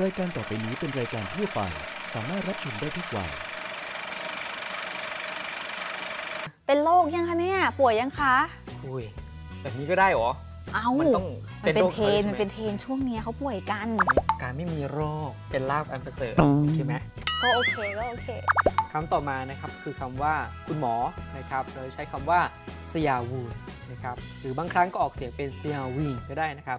รายการต่อไปนี้เป็นรายการทั่วไป สามารถรับชมได้ทุกวัย เป็นโรคยังคะเนี่ย ป่วยยังคะ อุ้ยแบบนี้ก็ได้เหรอ เอ้ามันต้องมันเป็นโรคเทรนด์ใช่ไหมันเป็นเทรนด์ช่วงเนี้ยเขาป่วยกัน การไม่มีโรคเป็นลาภอันประเสริฐใช่ไหมก็โอเคก็โอเค คำต่อมานะครับคือคำว่าคุณหมอนะครับเราใช้คำว่า ဆရာဝန် นะครับหรือบางครั้งก็ออกเสียงเป็น ဆရာဝန် ก็ได้นะครับ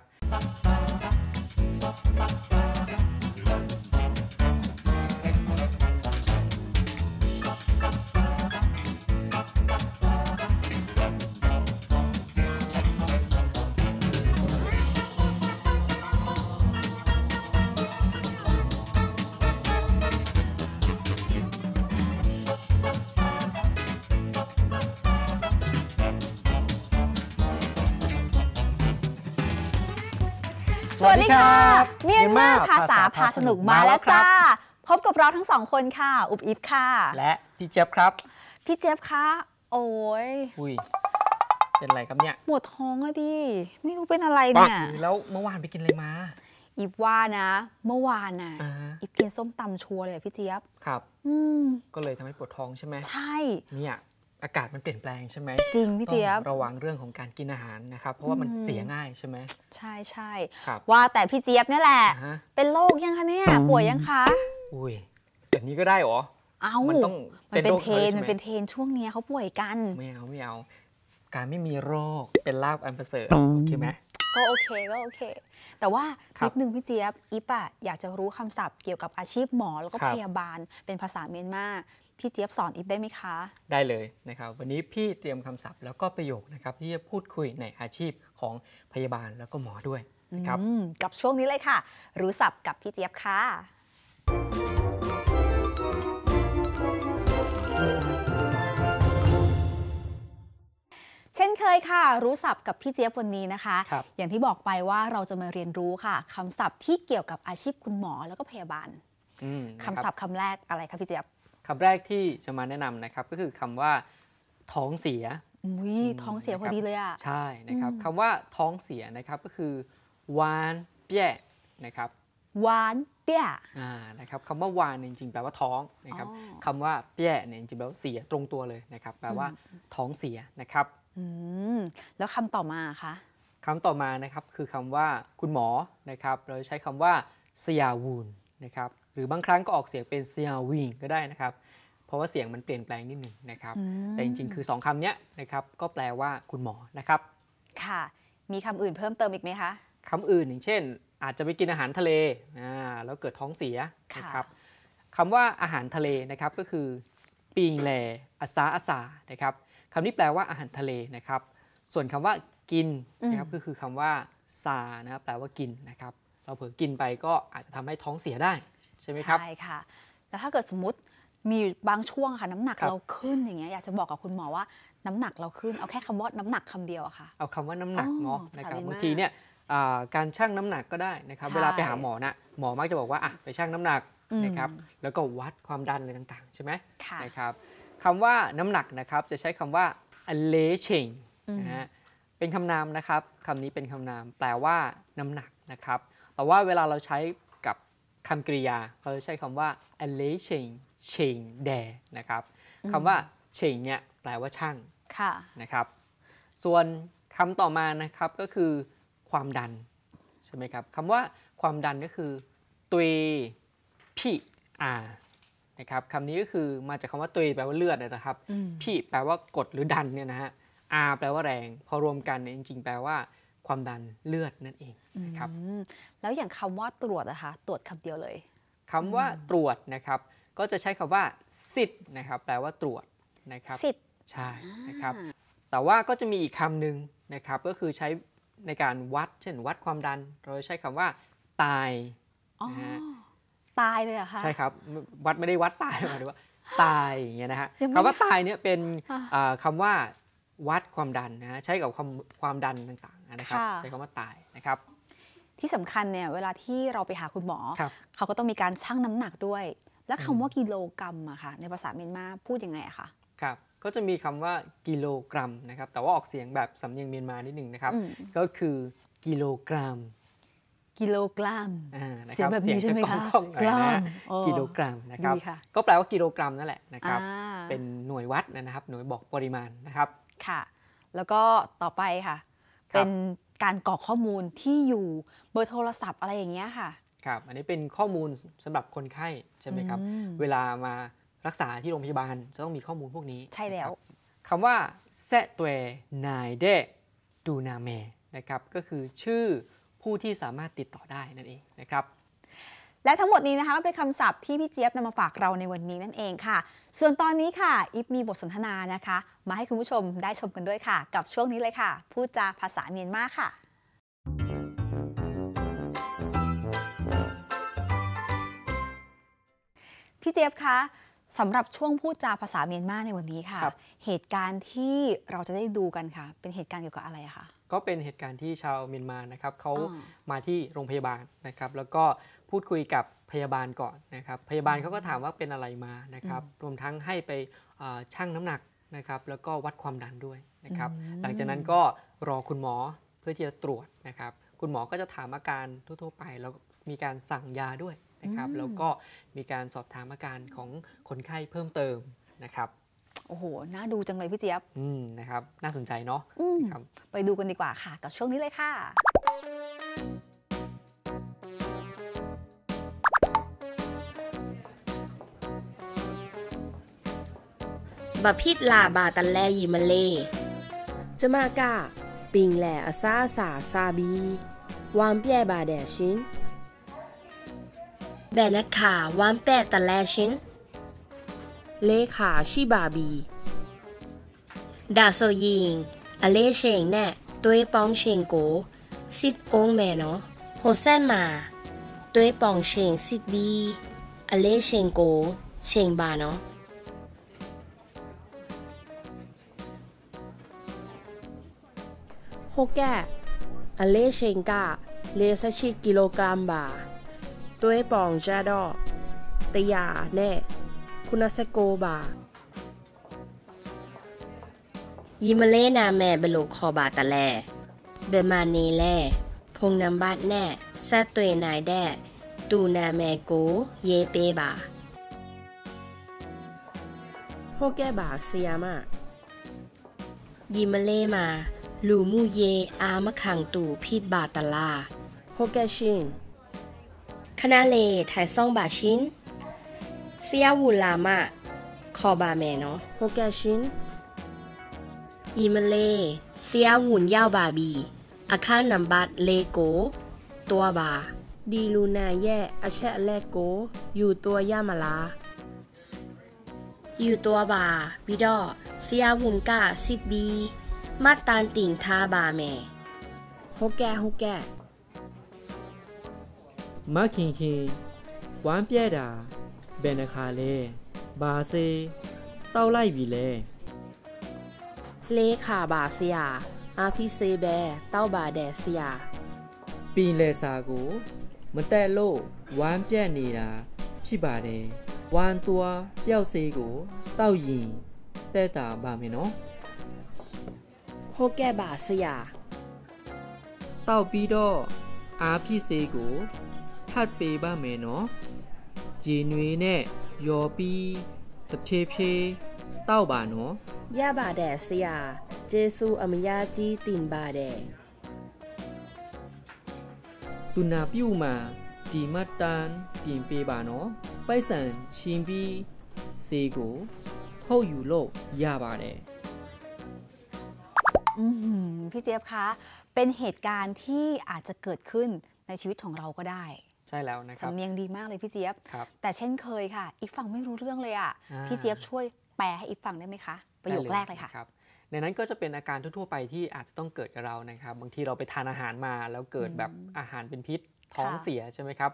สวัสดีค่ะเมียนมา Myanmar ภาษาพาสนุกมาแล้วจ้า พบกับเราทั้งสองคนค่ะ อุบอิบค่ะ และพี่เจี๊ยบครับ พี่เจี๊ยบคะโอ้ยอุ้ยเป็นไรครับเนี่ยปวดท้องอะดิไม่รู้เป็นอะไรเนี่ยแล้วเมื่อวานไปกินอะไรมาอิบว่านะ เมื่อวานน่ะอ่าฮะอิบกินส้มตำชัวร์เลยอะพี่เจี๊ยบครับ อืมก็เลยทำให้ปวดท้องใช่ไหมใช่เนี่ย อากาศมันเปลี่ยนแปลงใช่ไหมจริงพี่เจี๊ยบต้องระวังเรื่องของการกินอาหารนะครับเพราะว่ามันเสียง่ายใช่ไหมใช่ใช่ครับว่าแต่พี่เจี๊ยบเนี่ยแหละอ่าฮะเป็นโรคยังคะเนี่ยป่วยยังคะ อุ้ยแบบนี้ก็ได้เหรอเอ้ามันต้องมันเป็นเป็นโรคเทรนด์ใช่ไหมมันเป็นเทรนช่วงเนี้ยเขาป่วยกันไม่เอาไม่เอาการไม่มีโรคเป็นลาภอันประเสริฐโอเคไหมก็โอเคก็โอเค แต่ว่าครับนิดนึงพี่เจี๊ยบอีฟอะอยากจะรู้คำศัพท์เกี่ยวกับอาชีพหมอแล้วก็ครับพยาบาลเป็นภาษาเมียนมา พี่เจี๊ยบสอนอีฟได้ไหมคะ ได้เลยนะครับ วันนี้พี่เตรียมคำศัพท์แล้วก็ประโยคนะครับที่จะพูดคุยในอาชีพของพยาบาลแล้วก็หมอด้วยนะครับอืมกับช่วงนี้เลยค่ะ รู้ศัพท์กับพี่เจี๊ยบค่ะเช่นเคยค่ะ รู้ศัพท์กับพี่เจี๊ยบวันนี้นะคะครับอย่างที่บอกไปว่าเราจะมาเรียนรู้ค่ะคำศัพท์ที่เกี่ยวกับอาชีพคุณหมอแล้วก็พยาบาลอืมคำศัพท์คำแรกอะไรคะพี่เจี๊ยบ คำแรกที่จะมาแนะนำนะครับก็คือคำว่าท้องเสียอุ้ยท้องเสียพอดีเลยอะใช่นะครับอืมคำว่าท้องเสียนะครับก็คือวานเปี้ยนะครับหวานเปี้ยอ่านะครับคำว่าวานเนี่ยจริงๆแปลว่าท้องนะครับอ๋อคำว่าเปี้ยเนี่ยจริงๆแปลว่าเสียตรงตัวเลยนะครับแปลว่าท้องเสียนะครับอืมแล้วคำต่อมาคะคำต่อมานะครับคือคำว่าคุณหมอนะครับ เราใช้คำว่าเซียวูนนะครับ หรือบางครั้งก็ออกเสียงเป็นเซียวีนก็ได้นะครับ เพราะว่าเสียงมันเปลี่ยนแปลงนิดหนึ่งนะครับอืมแต่จริงๆ คือสองคำเนี้ยนะครับก็แปลว่าคุณหมอนะครับ ค่ะ มีคำอื่นเพิ่มเติมอีกไหมคะคำอื่นอย่างเช่น อาจจะไปกินอาหารทะเลอ่าแล้วเกิดท้องเสียค่ะนะครับคำว่าอาหารทะเลนะครับก็คือปิงแลอาซาอาซานะครับคำนี้แปลว่าอาหารทะเลนะครับ ส่วนคำว่ากินนะครับก็คือคำว่าซานะครับแปลว่ากินนะครับ เราเผลอกินไปก็อาจจะทำให้ท้องเสียได้ ใช่ไหมครับ ใช่ค่ะ แล้วถ้าเกิดสมมติมีอยู่บางช่วงค่ะน้ำหนักครับเราขึ้นอย่างเงี้ยอยากจะบอกกับคุณหมอว่าน้ำหนักเราขึ้นเอาแค่คำว่าน้ำหนักคำเดียวอะค่ะ เอาคำว่าน้ำหนักอ๋อเนาะนะครับสามีมากบางทีเนี่ยอ่าการชั่งน้ำหนักก็ได้นะครับใช่เวลาไปหาหมอนะหมอมักจะบอกว่าอะไปชั่งน้ำหนักอืมนะครับแล้วก็วัดความดันอะไรต่างๆ ใช่ไหมค่ะนะครับคำว่าน้ำหนักนะครับจะใช้คำว่า a l e c h i n g อืมนะฮะเป็นคำนามนะครับคำนี้เป็นคำนามแปลว่าน้ำหนักนะครับ แต่ว่าเวลาเราใช้กับ คำกริยาเราจะใช้คำว่า a l e c h i n g c h i n g d a นะครับคำว่า c h i n g เนี่ยแปลว่าช่างค่ะนะครับ ส่วนคำต่อมานะครับก็คือความดันใช่ไหมครับคำว่าความดันก็คือตุยพี่อานะครับคำนี้ก็คือมาจากคำว่าตุยแปลว่าเลือดนะครับอืมพี่แปลว่ากดหรือดันเนี่ยนะฮะอาแปลว่าแรง พอรวมกันเนี่ยจริงๆ แปลว่า ความดันเลือดนั่นเองนะครับอืมแล้วอย่างคำว่าตรวจนะคะตรวจคำเดียวเลยคำว่าตรวจนะครับ ก็จะใช้คำว่า สิทธ์นะครับ แปลว่าตรวจนะครับสิทธิ์ใช่นะครับ แต่ว่าก็จะมีอีกคำหนึ่งนะครับ ก็คือใช้ในการวัด เช่นวัดความดัน เราใช้คำว่า ตายอ๋อนะฮะตายเลยเหรอคะใช่ครับ วัดไม่ได้วัดตายหมายถึงว่า ตายอย่างเงี้ยนะฮะยังไม่คำว่าตายเนี่ยเป็นอะอ่าคำว่าวัดความดันนะฮะใช้กับความความดันต่างๆ นะครับค่ะใช้คำว่าตายนะครับ ที่สำคัญเนี่ยเวลาที่เราไปหาคุณหมอครับเขาก็ต้องมีการชั่งน้ำหนักด้วย แล้วคำว่ากิโลกรัมอะค่ะในภาษาเมียนมาพูดยังไงอะคะครับก็จะมีคำว่ากิโลกรัมนะครับแต่ว่าออกเสียงแบบสำเนียงเมียนมานิดหนึ่งนะครับอืมก็คือกิโลกรัมกิโลกรัมอ่านะคเสียรังแบบนี้ใช่ไหมจคะกล้องๆหน่อยกรันะมฮะโอ้กิโลกรัมนะครับดีค่ะก็แปลว่ากิโลกรัมนั่นแหละนะครับอ่าเป็นหน่วยวัดนะครับ หน่วยบอกปริมาณนะครับค่ะ แล้วก็ต่อไปค่ะครับ เป็นการกรอกข้อมูลที่อยู่เบอร์โทรศัพท์อะไรอย่างเงี้ยค่ะครับอันนี้เป็นข้อมูลสำหรับคนไข้ใช่ไหมครับอืมเวลามารักษาที่โรงพยาบาลจะต้องมีข้อมูลพวกนี้ใช่แล้วนะครับคำว่าแซะตัวนายเดดูนาเมนะครับก็คือชื่อผู้ที่สามารถติดต่อได้นั่นเองนะครับ และทั้งหมดนี้นะคะเป็นคำศัพท์ที่พี่เจี๊ยบนำมาฝากเราในวันนี้นั่นเองค่ะ ส่วนตอนนี้ค่ะอิฟมีบทสนทนานะคะ มาให้คุณผู้ชมได้ชมกันด้วยค่ะ กับช่วงนี้เลยค่ะ พูดจาภาษาเมียนมาค่ะ พี่เจี๊ยบคะสำหรับช่วงพูดจาภาษาเมียนมาในวันนี้ค่ะครับเหตุการณ์ที่เราจะได้ดูกันค่ะ เป็นเหตุการณ์เกี่ยวกับอะไรอะคะก็เป็นเหตุการณ์ที่ชาวเมียนมานะครับเขาอ่ามาที่โรงพยาบาลนะครับ แล้วก็ พูดคุยกับพยาบาลก่อนนะครับ พยาบาลเขาก็ถามว่าเป็นอะไรมานะครับ รวมทั้งให้ไปเอ่อชั่งน้ำหนักนะครับ แล้วก็วัดความดันด้วยนะครับ หลังจากนั้นก็รอคุณหมอเพื่อที่จะตรวจนะครับ คุณหมอก็จะถามอาการทั่วๆไป แล้วมีการสั่งยาด้วยนะครับ แล้วก็มีการสอบถามอาการของคนไข้เพิ่มเติมนะครับโอ้โห น่าดูจังเลยพี่เจี๊ยบ อืม นะครับ น่าสนใจเนาะอืมครับ ไปดูกันดีกว่าค่ะ กับช่วงนี้เลยค่ะ บะพิดลาบาตันแลยิมะเลจะมากะปิงแหล่อาซาสาซาบีวางแป้บาแดชินแบนักขาวางแป้ตันแลชินเลขาชิบาบีดาโซยิงอเลเชงแน่ตัวปองเชงโกซิดองแม่เนาะโฮแซมาตัวปองเชงซิดบีอเลเชงโกเชงบาเนาะ โฮแกะอเลเชงกาเลสชิกิโลกรัมบาตัวปองจาดอตยาแน่ คุณสโกบายิมเลนาแม่เบโลคอบาตะแล เบมาเนแล พงนำบัดแน่ซตตัวนายแดตูนาแมโก เยเปบาโฮแกบาเซียมายิมเลมา ลูมูเย อามะขังตู่พิดบาตะลาโฮแกชินคณะเลถ่ายซ่องบาชินเซียวูลามะ คอบาแมเนาะโฮแกชินยิมเล เซียวุนย่าวบาบี อาคานัมบัตเลโก ตัวบา ดีลูนาแย่อาแชะแลโก อยู่ตัวย่ามาลา อยู่ตัวบา บิดอเซียวุนกาซิดบี မှတ်တမ်းတင်ထားပါမယ်ဟုတ်ကဲ့ဟုတ်ကဲ့မခင်ခင်ဝမ်းပြဲတာဘယ်နှခါလဲဘာစေတောက်လိုက်ပြီလဲလေးခါပါဆရာအာဖီစေးပဲတောက်ပါတယ်ဆရာပင်လဲစာကို မတက်လို့ဝမ်းပြက်နေတာဖြစ်ပါတယ်ဝမ်းသွားပျောက်စေးကိုတောက်ရင်တက်တာပါမယ်နော် ဟုတ်ကဲ့ပါဆရာတောက်ပြီးတော့အားဖြစ်စေကိုထပ်ပေးပါမယ်နော်ရေနွေနဲ့ယော်ပြီးတစ်ဖြည်းဖြည်းတောက်ပါနော်ရပါတယ်ဆရာဂျေဆုအမယာကြီးတင်ပါတယ်သူနာပြုမှာဒီမတန်ပြင်ပေးပါနော်ပိုက်ဆံရှင်ပြီးစေကိုထုတ်ယူလို့ရပါတယ် พี่เจี๊ยบคะ เป็นเหตุการณ์ที่อาจจะเกิดขึ้นในชีวิตของเราก็ได้ ใช่แล้วนะครับ สำเนียงดีมากเลยพี่เจี๊ยบครับแต่เช่นเคยค่ะ อีกฝั่งไม่รู้เรื่องเลยอะอ่าพี่เจี๊ยบช่วยแปลให้อีกฝั่งได้ไหมคะ ประโยคแรกเลยค่ะรับในนั้นก็จะเป็นอาการทั่ว ๆ ไปที่อาจจะต้องเกิดกับเรานะครับ บางทีเราไปทานอาหารมาแล้วเกิดแบบอาหารเป็นพิษท้องค่ะเสียใช่ไหมครับ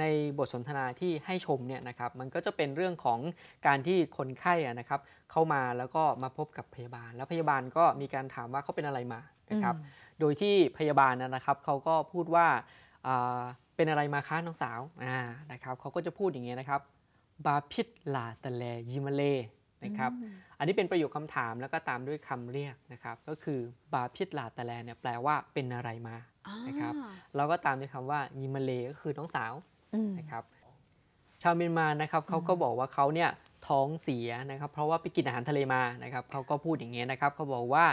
ในบทสนทนาที่ให้ชมเนี่ยนะครับมันก็จะเป็นเรื่องของการที่คนไข้อะนะครับเข้ามาแล้วก็มาพบกับพยาบาล แล้วพยาบาลก็มีการถามว่าเขาเป็นอะไรมานะครับโดยที่พยาบาลนะนะครับเขาก็พูดว่าอ่าเป็นอะไรมาคะน้องสาวอ่านะครับเขาก็จะพูดอย่างเงี้ยนะครับบาพิดลาตะแลยิมาเลนะครับอันนี้เป็นประโยคคำถามแล้วก็ตามด้วยคำเรียกนะครับ ก็คือบาพิดลาตะแลเนี่ยแปลว่าเป็นอะไรมานะครับเราก็ตามด้วยคำว่ายิมาเลก็คือน้องสาวอืม นะครับชาวเมียนมานะครับเขาก็บอกว่าเขาเนี่ยท้องเสียนะครับเพราะว่าไปกินอาหารทะเลมานะครับเขาก็พูดอย่างเงี้ยนะครับเขาบอกว่า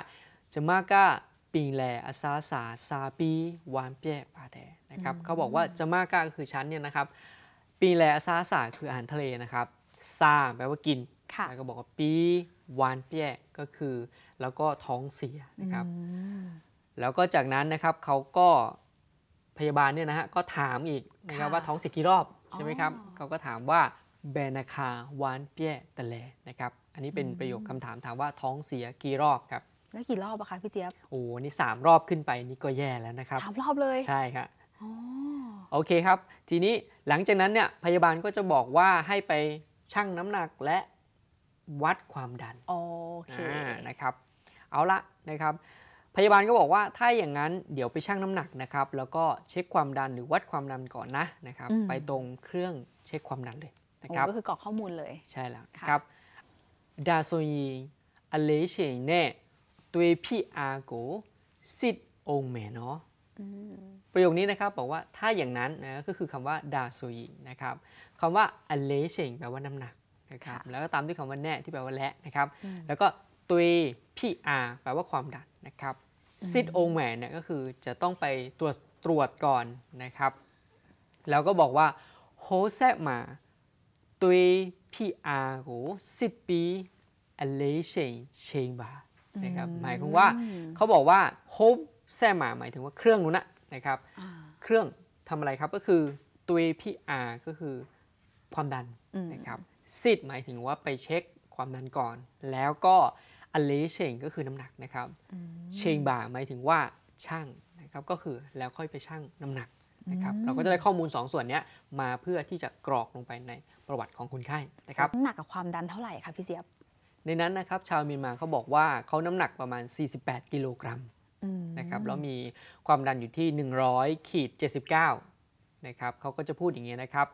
จะมากะปิงแลอาซาสาซาปีวานเปียปาแดนะครับเขาบอกว่าจะมากะก็คือชั้นเนี่ยนะครับปิงแลอาซาสาคืออาหารทะเลนะครับซาแปลว่ากินค่ะแล้วก็บอกว่าปีวานเปียก็คือ แล้วก็ท้องเสียนะครับแล้วก็จากนั้นนะครับเขาก็ พยาบาลเนี่ยนะฮะก็ถามอีกนะครับค่ะว่าท้องเสียกี่รอบใช่ไหมครับอ๋อเขาก็ถามว่าแบนาคาวานเปียตะแลนะครับอันนี้เป็นประโยคคำถามถามว่าท้องเสียกี่รอบครับแล้วกี่รอบอะคะพี่เจี๊ยบโอ้นี่สามรอบขึ้นไปนี่ก็แย่แล้วนะครับสามรอบเลยใช่ครับอ๋อโอเคครับ ทีนี้หลังจากนั้นเนี่ยพยาบาลก็จะบอกว่าให้ไปชั่งน้ำหนักและวัดความดันโอเคอ่านะครับ เอาละนะครับ พยาบาลก็บอกว่าถ้าอย่างนั้นเดี๋ยวไปชั่งน้ำหนักนะครับ แล้วก็เช็คความดันหรือวัดความดันก่อนนะนะครับอืมไปตรงเครื่องเช็คความดันเลยนะโอ้ครับก็คือกรอกข้อมูลเลย ใช่แล้วนะค่ะครับดาโซยีอเลเชงเน่ตุยพี่อาโกซิดองแม่เนาะประโยคนี้นะครับบอกว่าถ้าอย่างนั้นนะก็คือคำว่าดาโซยีนะครับคำว่า a l e เชงแปลว่าน้ำหนักนะครับค่ะแล้วก็ตามด้วยคำว่าแน่ที่แปลว่าและนะครับ แล้วก็ตุยพี่อาแปลว่าความดันนะครับ ซิดองแหวนเนี่ยก็คือจะต้องไปตรวจตรวจก่อนนะครับ แล้วก็บอกว่าโฮแซมาตุยพี่อาโกซิดปีอเลเชงเชงบานะครับหมายความว่าเขาบอกว่าโฮแซมาหมายถึงว่าเครื่องนู้นนะนะครับอ่าเครื่องทำอะไรครับก็คือตัวพี่อาก็คือความดันอืมนะครับซิดหมายถึงว่าไปเช็คความดันก่อน แล้วก็ อเลเชงก็คือน้ำหนักนะครับเชงบาหมายถึงว่าช่างนะครับก็คือแล้วค่อยไปช่างน้ำหนักนะครับเราก็จะได้ข้อมูล 2ส่วนเนี้ยมาเพื่อที่จะกรอกลงไปในประวัติของคนไข้นะครับน้ำหนักกับความดันเท่าไหร่คะพี่เจี๊ยบในนั้นนะครับชาวเมียนมาเขาบอกว่าเขาน้ำหนักประมาณ 48 กิโลกรัมอืมนะครับแล้วมีความดันอยู่ที่ 100ขีด79นะครับเขาก็จะพูดอย่างเนี้ยนะครับ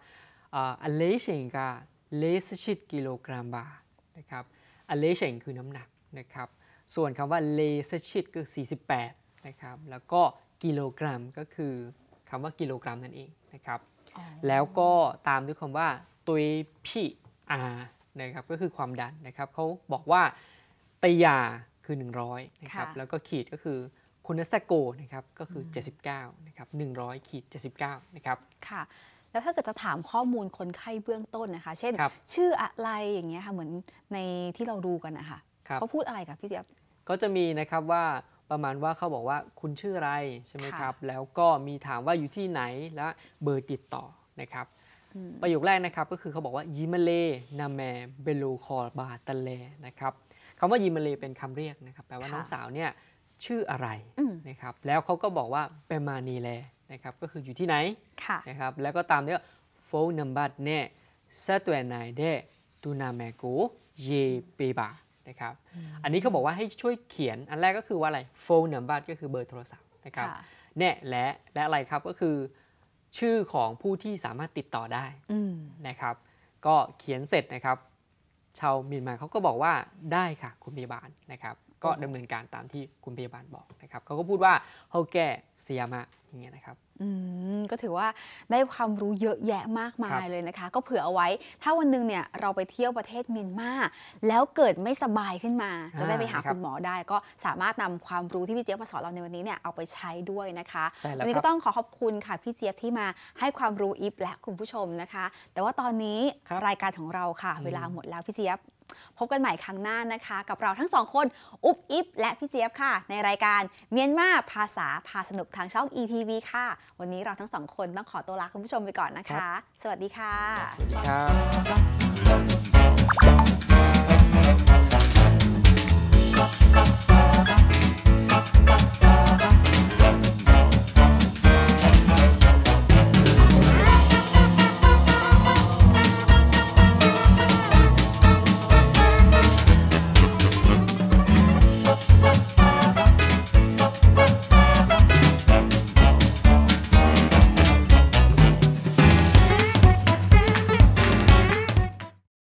အလေးချိန်က လေးဆယ့်ရှစ် ကီလိုဂရမ်ပါ นะครับ အလေးချိန် คือน้ำหนัก นะครับ ส่วนคำว่า လေးဆယ့်ရှစ် ก็คือ 48 นะครับ แล้วก็กิโลกรัมก็คือคำว่ากิโลกรัมนั่นเองนะครับอ๋อแล้วก็ตามด้วยคำว่าตุยพี่อานะครับ ก็คือความดันนะครับ เขาบอกว่าตยาคือ 100 นะครับค่ะแล้วก็ขีดก็คือคุณสโกนะครับ ก็คือ 79 นะครับ 100 ขีด 79 นะครับ ค่ะแล้วถ้าเกิดจะถามข้อมูลคนไข้เบื้องต้นนะคะ เช่นครับชื่ออะไรอย่างเงี้ยค่ะ เหมือนในที่เราดูกันนะคะครับ เขาพูดอะไรกับพี่เจี๊ยบก็จะมีนะครับว่าประมาณว่าเขาบอกว่าคุณชื่ออะไรใช่ไหมค่ะครับ แล้วก็มีถามว่าอยู่ที่ไหนและเบอร์ติดต่อนะครับ ประโยคแรกนะครับก็คือเขาบอกว่า ညီမလေး နာမည် ဘယ်လိုခေါ်ပါသလဲ นะครับคำว่า ညီမလေး เป็นคำเรียกนะครับแปลว่าค่ะน้องสาวเนี่ยชื่ออะไรอืมนะครับแล้วเขาก็บอกว่า ဘယ်မှာနေလဲ นะครับก็คืออยู่ที่ไหนค่ะนะครับแล้วก็ตามด้วย ဖုန်းနံပါတ်နဲ့ ဆက်သွယ်နိုင်တဲ့သူ နာမည်ကိုเยเปบา นะครับ อันนี้เขาบอกว่าให้ช่วยเขียนอันแรกก็คือว่าอะไรโฟนนัมบัตก็คือเบอร์โทรศัพท์นะครับค่ะแน่และและอะไรครับก็คือชื่อของผู้ที่สามารถติดต่อได้อืมนะครับ ก็เขียนเสร็จนะครับ ชาวเมียนมาเขาก็บอกว่าได้ค่ะคุณพยาบาลนะครับ ก็ดำเนินการตามที่คุณพยาบาลบอกนะครับเขาก็พูดว่าเฮาแก่เสียมะ อย่างเงี้ยนะครับอืมก็ถือว่าได้ความรู้เยอะแยะมากมาครัยบเลยนะคะ ก็เผื่อเอาไว้ ถ้าวันหนึ่งเนี่ยเราไปเที่ยวประเทศเมียนมาแล้วเกิดไม่สบายขึ้นมา จะได้ไปหาคุณหมอได้ ก็สามารถนำความรู้ที่พี่เจี๊ยบมาสอนเราในวันนี้เนี่ยเอาไปใช้ด้วยนะคะใช่แล้ววันี้ครัก็บต้องขอขอบคุณค่ะพี่เจี๊ยบที่มาให้ความรู้อิฟและคุณผู้ชมนะคะ แต่ว่าตอนนี้ครับรายการของเราค่ะอืมเวลาหมดแล้วพี่เจี๊ยบ พบกันใหม่ครั้งหน้านะคะ กับเราทั้งสองคน อุ๊บอิบและพี่เจี๊ยบค่ะ ในรายการเมียนมาภาษาพาสนุกทางช่อง ETV ค่ะ วันนี้เราทั้งสองคนต้องขอตัวลาคุณผู้ชมไปก่อนนะคะ สวัสดีค่ะ สวัสดีครับ